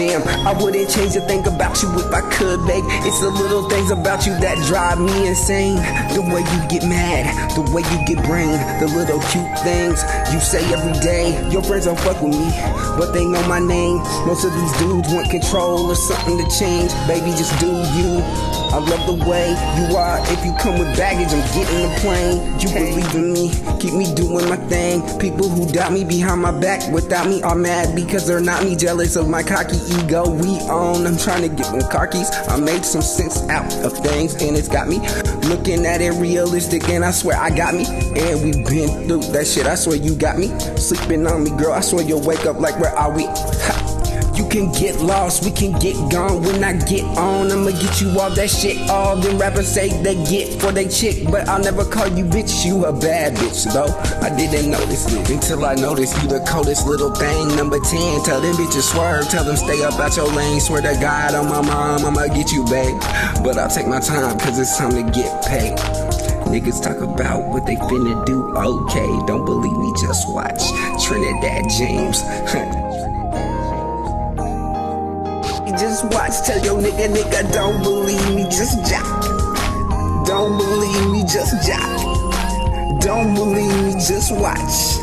damn. I wouldn't change a thing about you if I could, babe. It's the little things about you that drive me insane. The way you get mad, the way you get brain, the little cute things you say every day. Your friends don't fuck with me, but they know my name. Most of these dudes want control or something to change. Baby, just do you. I love the way you are. If you come with baggage, I'm getting the plane. You believe in me, keep me doing my thing. People who doubt me behind my back without me are mad because they're not me. Jealous of my cocky ego. We own. I'm trying to get them car keys. I made some sense out of things, and it's got me looking at it realistic. And I swear I got me. And we've been through that shit. I swear you got me sleeping on me, girl. I swear you'll wake up like where are we? Ha. You can get lost, we can get gone when I get on. I'ma get you all that shit. All them rappers say they get for they chick, but I'll never call you bitch. You a bad bitch though. I didn't notice it until I noticed you the coldest little thing. Number 10, tell them bitches swerve, tell them stay up out your lane. Swear to God on my mom, I'ma get you, babe. But I'll take my time, cause it's time to get paid. Niggas talk about what they finna do, okay. Don't believe me, just watch Trinidad James. just watch, tell your nigga, nigga, don't believe me, just jock. Don't believe me, just jock. Don't believe me, just watch.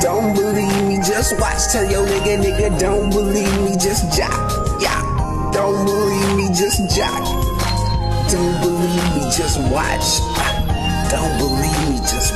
Don't believe me, just watch. Tell your nigga, nigga, don't believe me, just jock. Yeah. Don't believe me, just jock. Don't believe me, just watch. Don't believe me, just